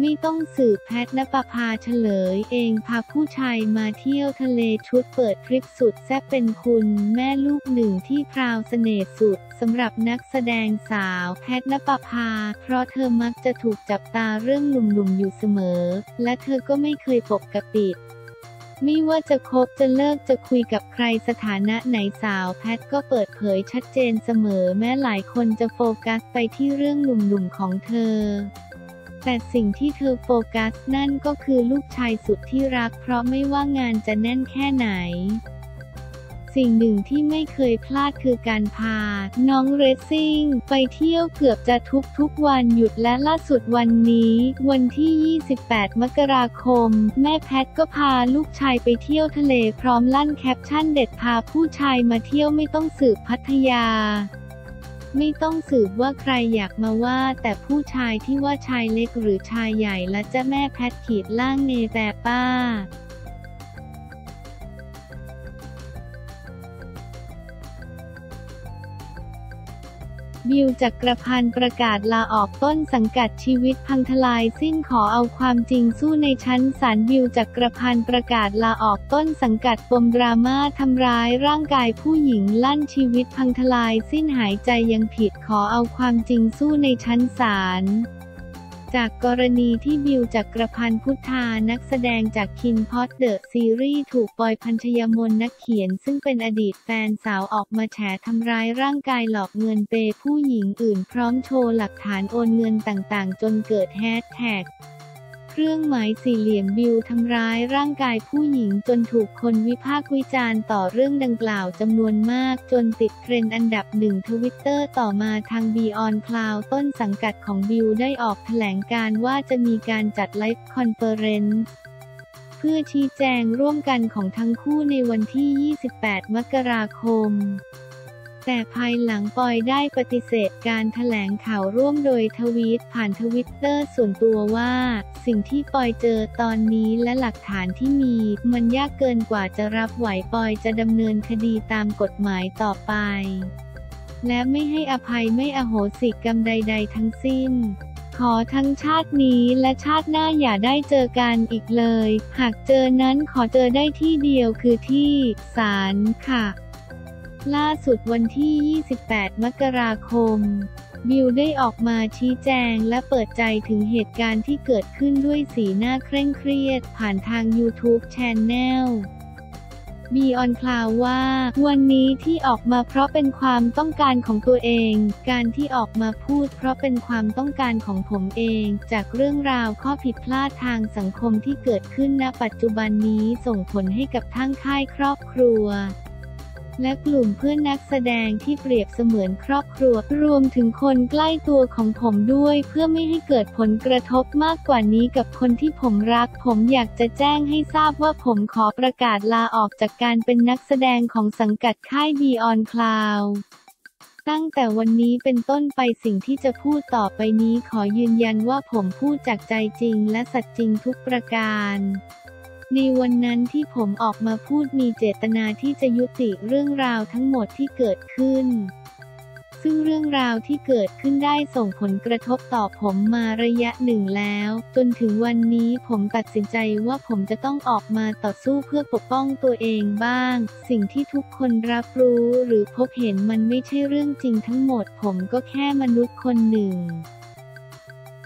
ไม่ต้องสืบแพทนปภาเฉลย เองพาผู้ชายมาเที่ยวทะเลชุดเปิดทริปสุดแซ่บเป็นคุณแม่ลูกหนึ่งที่พราวเสน่ห์สุดสำหรับนักแสดงสาวแพทนปภา เพราะเธอมักจะถูกจับตาเรื่องหนุ่มๆอยู่เสมอ และเธอก็ไม่เคยปกปิด ไม่ว่าจะคบจะเลิกจะคุยกับใครสถานะไหนสาวแพทก็เปิดเผยชัดเจนเสมอแม้หลายคนจะโฟกัสไปที่เรื่องหนุ่มๆของเธอ แต่สิ่งที่เธอโฟกัสนั่นก็คือลูกชายสุดที่รักเพราะไม่ว่างานจะแน่นแค่ไหน สิ่งหนึ่งที่ไม่เคยพลาดคือการพา น้องเรซซิ่ง ไปเที่ยวเกือบจะทุกทุกวันหยุดและล่าสุดวันนี้ วันที่ 28 มกราคม แม่แพทก็พาลูกชายไปเที่ยวทะเลพร้อมลั่นแคปชั่นเด็ดพาผู้ชายมาเที่ยวไม่ต้องสืบพัทยาไม่ต้องสืบว่าใครอยากมาว่า แต่ผู้ชายที่ว่าชายเล็กหรือชายใหญ่และจะแม่แพทขีดล่างเนแต่ป้า บิวจักรพันธ์ประกาศลาออกต้นสังกัดชีวิตพังทลายสิ้นขอเอาความจริงสู้ในชั้นศาลบิวจักรพันธ์ประกาศลาออกต้นสังกัดปมดราม่าทำร้ายร่างกายผู้หญิงลั่นชีวิตพังทลายสิ้นหายใจยังผิดขอเอาความจริงสู้ในชั้นศาล จากกรณีที่บิวจักรพันธ์พุทธานักแสดงจาก KinnPorsche The Series ถูกปอยพันชยมนนักเขียน ซึ่งเป็นอดีตแฟนสาวออกมาแฉทำร้ายร่างกายหลอกเงินเปย์ผู้หญิงอื่นพร้อมโชว์หลักฐานโอนเงินต่างๆ จนเกิดแฮชแท็ก เครื่องหมายสี่เหลี่ยมบิวทำร้ายร่างกายผู้หญิงจนถูกคนวิพากษ์วิจารณ์ต่อเรื่องดังกล่าวจำนวนมากจนติดเทรนด์อันดับหนึ่งทวิตเตอร์ต่อมาทาง Beyond Cloud ต้นสังกัดของบิวได้ออกแถลงการณ์ว่าจะมีการจัด live conferenceเพื่อชี้แจงร่วมกันของทั้งคู่ในวันที่ 28 มกราคม แต่ภายหลังปอยได้ปฏิเสธการแถลงข่าวร่วมโดยทวีตผ่านทวิตเตอร์ส่วนตัวว่า สิ่งที่ปอยเจอตอนนี้และหลักฐานที่มี มันยากเกินกว่าจะรับไหวปอยจะดำเนินคดีตามกฎหมายต่อไป และไม่ให้อภัยไม่อโหสิกรรมใด ๆ ทั้งสิ้นขอทั้งชาตินี้และชาติหน้าอย่าได้เจอกันอีกเลย หากเจอนั้นขอเจอได้ที่เดียวคือที่ศาลค่ะ ล่าสุดวันที่ 28 มกราคม บิวได้ออกมาชี้แจงและเปิดใจถึงเหตุการณ์ที่เกิดขึ้นด้วยสีหน้าเคร่งเครียด ผ่านทาง YouTube Channel บีออนคลาวว่า วันนี้ที่ออกมาเพราะเป็นความต้องการของตัวเอง การที่ออกมาพูดเพราะเป็นความต้องการของผมเอง จากเรื่องราวข้อผิดพลาดทางสังคมที่เกิดขึ้นณปัจจุบันนี้ส่งผลให้กับทั้งค่ายครอบครัว และกลุ่มเพื่อนนักแสดงที่เปรียบเสมือนครอบครัว รวมถึงคนใกล้ตัวของผมด้วย เพื่อไม่ให้เกิดผลกระทบมากกว่านี้กับคนที่ผมรัก ผมอยากจะแจ้งให้ทราบว่าผมขอประกาศลาออกจากการเป็นนักแสดงของสังกัดค่าย Beyond Cloud ตั้งแต่วันนี้เป็นต้นไปสิ่งที่จะพูดต่อไปนี้ขอยืนยันว่าผมพูดจากใจจริงและสัตย์จริงทุกประการ ในวันนั้นที่ผมออกมาพูดมีเจตนาที่จะยุติเรื่องราวทั้งหมดที่เกิดขึ้น ซึ่งเรื่องราวที่เกิดขึ้นได้ส่งผลกระทบต่อผมมาระยะหนึ่งแล้ว จนถึงวันนี้ผมตัดสินใจว่าผมจะต้องออกมาต่อสู้เพื่อปกป้องตัวเองบ้าง สิ่งที่ทุกคนรับรู้หรือพบเห็นมันไม่ใช่เรื่องจริงทั้งหมด ผมก็แค่มนุษย์คนหนึ่ง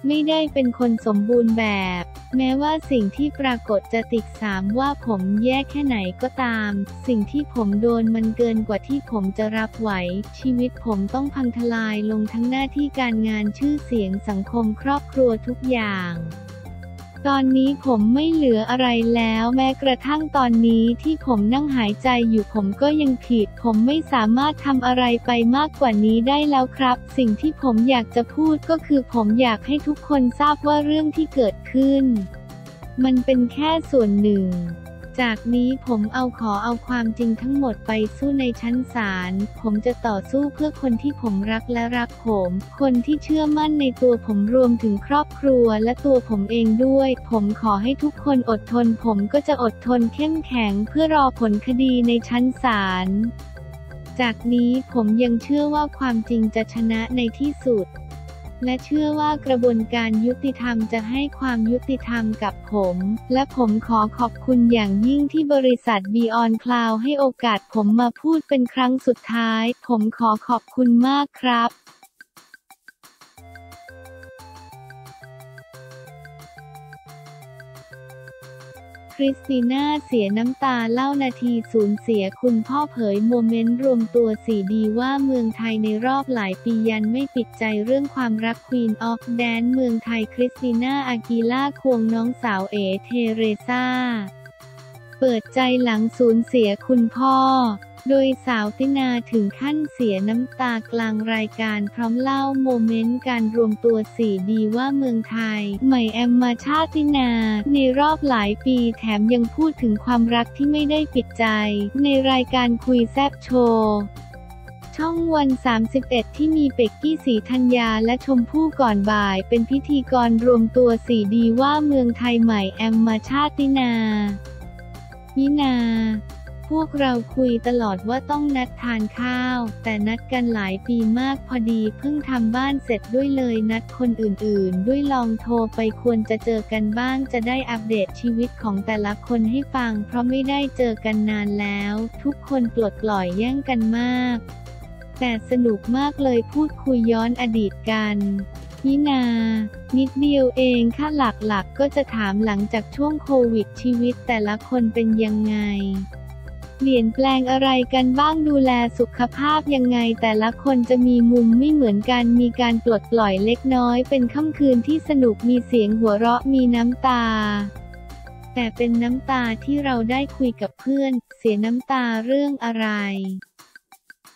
ไม่ได้เป็นคนสมบูรณ์แบบ แม้ว่าสิ่งที่ปรากฏจะติดสามว่าผมแย่แค่ไหนก็ตาม สิ่งที่ผมโดนมันเกินกว่าที่ผมจะรับไหว ชีวิตผมต้องพังทลายลงทั้งหน้าที่การงานชื่อเสียงสังคมครอบครัวทุกอย่าง ตอนนี้ผมไม่เหลืออะไรแล้ว แม้กระทั่งตอนนี้ที่ผมนั่งหายใจอยู่ผมก็ยังผิด ผมไม่สามารถทำอะไรไปมากกว่านี้ได้แล้วครับ สิ่งที่ผมอยากจะพูดก็คือผมอยากให้ทุกคนทราบว่าเรื่องที่เกิดขึ้น มันเป็นแค่ส่วนหนึ่ง จากนี้ผมเอาขอเอาความจริงทั้งหมดไปสู้ในชั้นศาล ผมจะต่อสู้เพื่อคนที่ผมรักและรักผม คนที่เชื่อมั่นในตัวผมรวมถึงครอบครัวและตัวผมเองด้วย ผมขอให้ทุกคนอดทน ผมก็จะอดทนเข้มแข็งเพื่อรอผลคดีในชั้นศาล จากนี้ผมยังเชื่อว่าความจริงจะชนะในที่สุด และเชื่อว่ากระบวนการยุติธรรมจะให้ความยุติธรรมกับผม และผมขอขอบคุณอย่างยิ่งที่บริษัท Beyond Cloud ให้โอกาสผมมาพูดเป็นครั้งสุดท้าย ผมขอขอบคุณมากครับ ริสติน่าเสียน้ำตาเล่านาทีสูญเสียคุณพ่อเผย moment รวมตัวสี่าเมืองไทยในรอบหลายปียันไม่ปิดใจเรื่องความรัก Queen of Dance เมืองไทยคริสติน่าอากีล่าควงน้องสาวเอ๋ เทเรซาเปิดใจหลังสูญเสียคุณพ่อ โดยสาวตินาถึงขั้นเสียน้ำตากลางรายการพร้อมเล่า moment การรวมตัวสี่ดีว่าเมืองไทย ใหม่แอมมาช่าตินา ในรอบหลายปีแถมยังพูดถึงความรักที่ไม่ได้ปิดใจ ในรายการคุยแซบโชว์ช่องวัน 31 ที่มีเป็กกี้สีธัญญาและชมพู่ก่อนบ่าย เป็นพิธีกรรวมตัวสีดีว่าเมืองไทยใหม่แอมมาชาตินามินา พวกเราคุยตลอดว่าต้องนัดทานข้าว แต่นัดกันหลายปีมากพอดีเพิ่งทำบ้านเสร็จด้วยเลยนัดคนอื่นๆ ด้วยลองโทรไปควรจะเจอกันบ้างจะได้อัปเดตชีวิตของแต่ละคนให้ฟัง เพราะไม่ได้เจอกันนานแล้ว ทุกคนปลดปล่อยแย่งกันมาก แต่สนุกมากเลยพูดคุยย้อนอดีตกันนินา นิดเดียวเองค่าหลักๆก็จะถามหลังจากช่วงโควิดชีวิตแต่ละคนเป็นยังไง เปลี่ยนแปลงอะไรกันบ้างดูแลสุขภาพยังไง แต่ละคนจะมีมุมไม่เหมือนกันมีการปลดปล่อยเล็กน้อย เป็นค่ำคืนที่สนุกมีเสียงหัวเราะมีน้ำตา แต่เป็นน้ำตาที่เราได้คุยกับเพื่อน เสียน้ำตาเรื่องอะไร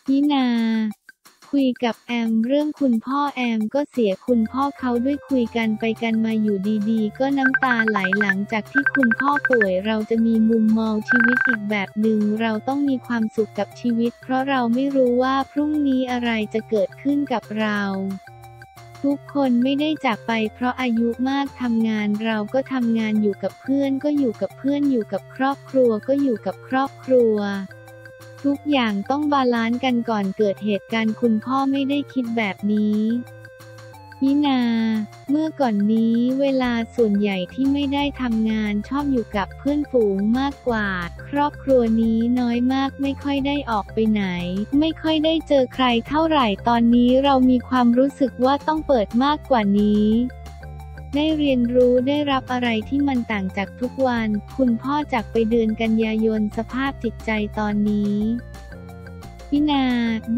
นินา คุยกับแอมเรื่องคุณพ่อแอมก็เสียคุณพ่อเขาด้วยคุยกันไปกันมาอยู่ดีๆ ก็น้ำตาไหลหลังจากที่คุณพ่อป่วยเราจะมีมุมมองชีวิตอีกแบบหนึ่งเราต้องมีความสุขกับชีวิต เพราะเราไม่รู้ว่าพรุ่งนี้อะไรจะเกิดขึ้นกับเราทุกคนไม่ได้จากไปเพราะอายุมากทำงานเราก็ทำงานอยู่กับเพื่อนก็อยู่กับเพื่อนอยู่กับครอบครัวก็อยู่กับครอบครัว ทุกอย่างต้อง balance กันก่อนเกิดเหตุการณ์คุณพ่อไม่ได้คิดแบบนี้ตินา เมื่อก่อนนี้เวลาส่วนใหญ่ที่ไม่ได้ทำงานชอบอยู่กับเพื่อนฝูงมากกว่า ครอบครัวนี้น้อยมากไม่ค่อยได้ออกไปไหน ไม่ค่อยได้เจอใครเท่าไหร่ตอนนี้เรามีความรู้สึกว่าต้องเปิดมากกว่านี้ ได้เรียนรู้ได้รับอะไรที่มันต่างจากทุกวัน คุณพ่อจากไปเดือนกันยายนสภาพจิตใจตอนนี้พี่นา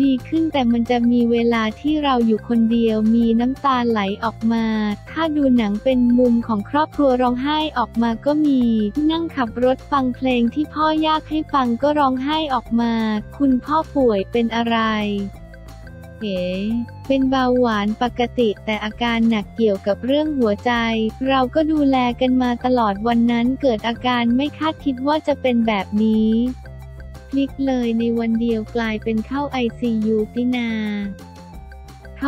ดีขึ้นแต่มันจะมีเวลาที่เราอยู่คนเดียวมีน้ำตาไหลออกมา ถ้าดูหนังเป็นมุมของครอบครัวร้องไห้ออกมาก็มี นั่งขับรถฟังเพลงที่พ่อยากให้ฟังก็ร้องไห้ออกมา คุณพ่อป่วยเป็นอะไร เอ๋เป็นเบาหวานปกติแต่อาการหนักเกี่ยวกับเรื่องหัวใจ เราก็ดูแลกันมาตลอดวันนั้นเกิดอาการไม่คาดคิดว่าจะเป็นแบบนี้พลิกเลยในวันเดียวกลายเป็นเข้า ICU ตินา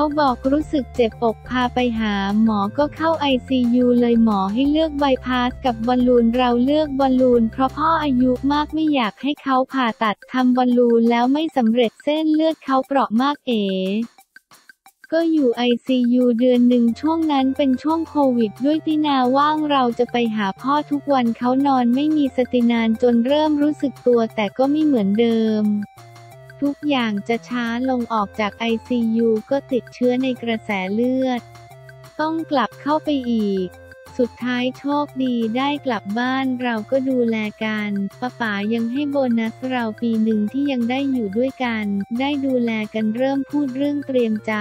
เขาบอกรู้สึกเจ็บอกพาไปหาหมอก็เข้า ICU เลยหมอให้เลือกไบพาสกับบอลลูนเราเลือกบอลลูนเพราะพ่ออายุมากไม่อยากให้เขาผ่าตัดทำบอลลูนแล้วไม่สำเร็จเส้นเลือดเขาเปราะมากเอ๋ก็อยู่ ICU เดือนหนึ่งช่วงนั้นเป็นช่วงโควิด ด้วยตินาว่างเราจะไปหาพ่อทุกวันเขานอนไม่มีสตินานจนเริ่มรู้สึกตัวแต่ก็ไม่เหมือนเดิม ทุกอย่างจะช้าลงออกจาก ICU ก็ติดเชื้อในกระแสเลือด ต้องกลับเข้าไปอีก สุดท้ายโชคดีได้กลับบ้านเราก็ดูแลกันป้าป๋ายังให้โบนัสเราปีหนึ่งที่ยังได้อยู่ด้วยกัน ได้ดูแลกันเริ่มพูดเรื่องเตรียมใจ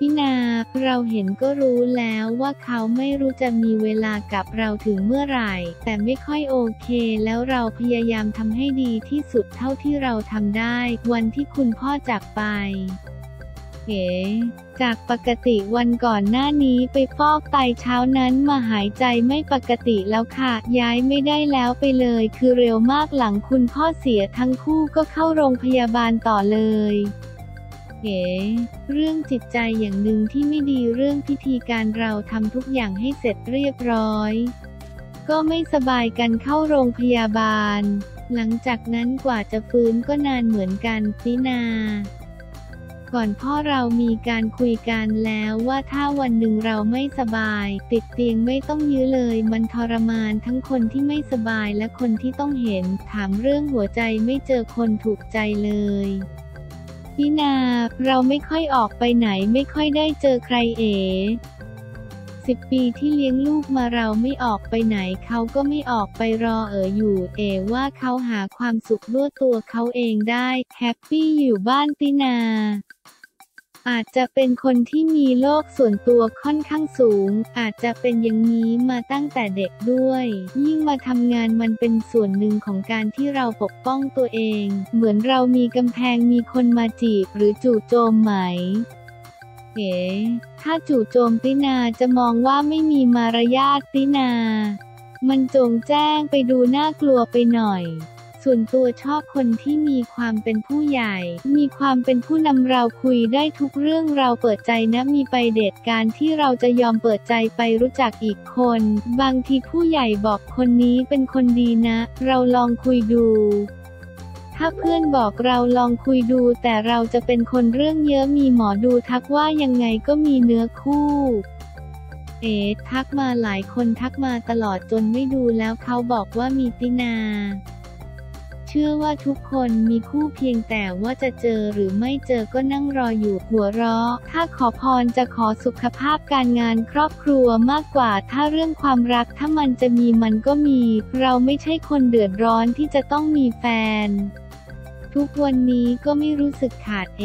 พี่นา เราเห็นก็รู้แล้วว่าเขาไม่รู้จะมีเวลากับเราถึงเมื่อไหร่ แต่ไม่ค่อยโอเค แล้วเราพยายามทำให้ดีที่สุดเท่าที่เราทำได้ วันที่คุณพ่อจากไปเอ๋จากปกติวันก่อนหน้านี้ไปฟอกไตเช้านั้นมาหายใจไม่ปกติแล้วค่ะ ย้ายไม่ได้แล้วไปเลย คือเร็วมากหลังคุณพ่อเสียทั้งคู่ก็เข้าโรงพยาบาลต่อเลย เอ๋เรื่องจิตใจอย่างหนึ่งที่ไม่ดีเรื่องพิธีการเราทำทุกอย่างให้เสร็จเรียบร้อย ก็ไม่สบายกันเข้าโรงพยาบาล หลังจากนั้นกว่าจะฟื้นก็นานเหมือนกันปินาก่อนพ่อเรามีการคุยกันแล้วว่าถ้าวันหนึ่งเราไม่สบาย ติดเตียงไม่ต้องยื้อเลย มันทรมานทั้งคนที่ไม่สบายและคนที่ต้องเห็น ถามเรื่องหัวใจไม่เจอคนถูกใจเลย พี่นา เราไม่ค่อยออกไปไหนไม่ค่อยได้เจอใครเอ๋สิบปีที่เลี้ยงลูกมาเราไม่ออกไปไหนเขาก็ไม่ออกไปรอเอ๋ออยู่ เอ๋ว่าเขาหาความสุขด้วยตัวเขาเองได้ happy อยู่บ้านตินา อาจจะเป็นคนที่มีโลกส่วนตัวค่อนข้างสูง อาจจะเป็นอย่างนี้มาตั้งแต่เด็กด้วย ยิ่งมาทำงานมันเป็นส่วนหนึ่งของการที่เราปกป้องตัวเอง เหมือนเรามีกำแพงมีคนมาจีบหรือจู่โจมไหมเอ๋ถ้าจู่โจมตินาจะมองว่าไม่มีมารยาทตินา มันจงแจ้งไปดูน่ากลัวไปหน่อย ส่วนตัวชอบคนที่มีความเป็นผู้ใหญ่ มีความเป็นผู้นำเราคุยได้ทุกเรื่องเราเปิดใจนะมีไปเด็ดการที่เราจะยอมเปิดใจไปรู้จักอีกคน บางทีผู้ใหญ่บอกคนนี้เป็นคนดีนะ เราลองคุยดูถ้าเพื่อนบอกเราลองคุยดูแต่เราจะเป็นคนเรื่องเยอะมีหมอดูทักว่ายังไงก็มีเนื้อคู่ เอ๋ทักมาหลายคนทักมาตลอดจนไม่ดูแล้วเขาบอกว่ามีตินา ชื่อว่าทุกคนมีคู่เพียงแต่ว่าจะเจอหรือไม่เจอก็นั่งรออยู่หัวเราะถ้าขอพรจะขอสุขภาพการงานครอบครัวมากกว่า ถ้าเรื่องความรักถ้ามันจะมีมันก็มี เราไม่ใช่คนเดือดร้อนที่จะต้องมีแฟน ทุกวันนี้ก็ไม่รู้สึกขาดเอ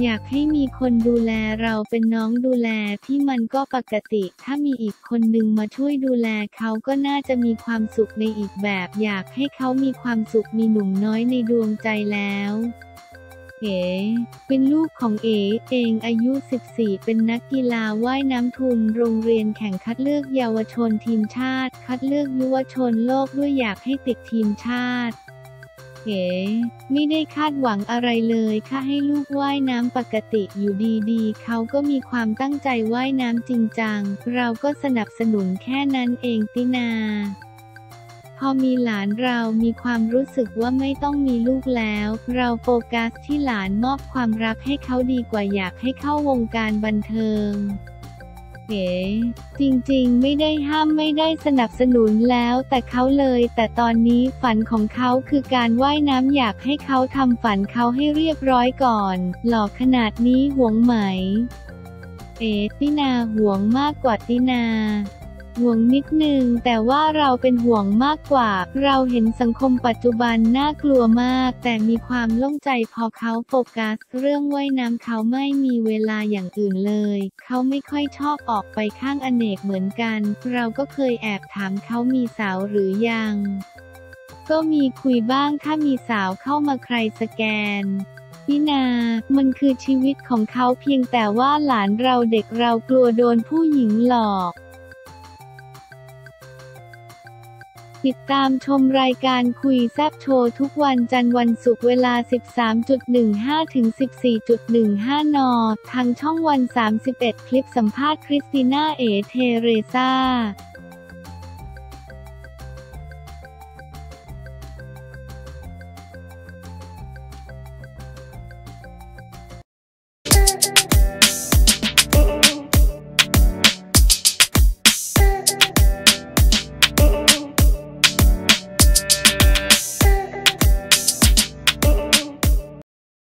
อยากให้มีคนดูแลเราเป็นน้องดูแลที่มันก็ปกติ ถ้ามีอีกคนนึงมาช่วยดูแลเขาก็น่าจะมีความสุขในอีกแบบ อยากให้เขามีความสุขมีหนุ่มน้อยในดวงใจแล้วเอ๋เป็นลูกของเอ๋เองอายุ 14 เป็นนักกีฬาว่ายน้ำทุน โรงเรียนแข่งคัดเลือกเยาวชนทีมชาติ คัดเลือกยุวชนโลกด้วยอยากให้ติดทีมชาติ เก๋ไม่ได้คาดหวังอะไรเลยค่ะให้ลูกว่ายน้ำปกติอยู่ดีๆ เขาก็มีความตั้งใจว่ายน้ำจริงจัง เราก็สนับสนุนแค่นั้นเองตินา พอมีหลานเรามีความรู้สึกว่าไม่ต้องมีลูกแล้ว เราโฟกัสที่หลานมอบความรักให้เขาดีกว่าอยากให้เข้าวงการบันเทิง เก๋จริงๆ ไม่ได้ห้ามไม่ได้สนับสนุนแล้วแต่เขาเลย แต่ตอนนี้ฝันของเขาคือการว่ายน้ำอยากให้เขาทำฝันเขาให้เรียบร้อยก่อน หลอกขนาดนี้หวงไหม เอ๋ตินาห่วงมากกว่าตินา ห่วงนิดนึง แต่ว่าเราเป็นห่วงมากกว่า เราเห็นสังคมปัจจุบันน่ากลัวมาก แต่มีความโล่งใจพอเขาโฟกัส เรื่องว่ายน้ำเขาไม่มีเวลาอย่างอื่นเลย เขาไม่ค่อยชอบออกไปข้างอเนกเหมือนกัน เราก็เคยแอบถามเขามีสาวหรือยัง ก็มีคุยบ้างถ้ามีสาวเข้ามาใครสแกนพี่นา มันคือชีวิตของเขาเพียงแต่ว่าหลานเราเด็กเรากลัวโดนผู้หญิงหลอก ติดตามชมรายการคุยแซบโชว์ทุกวันจันทร์วันศุกร์เวลา 13.15 ถึง 14.15 น ทางช่องวัน 31 คลิปสัมภาษณ์คริสติน่าเอเทเรซา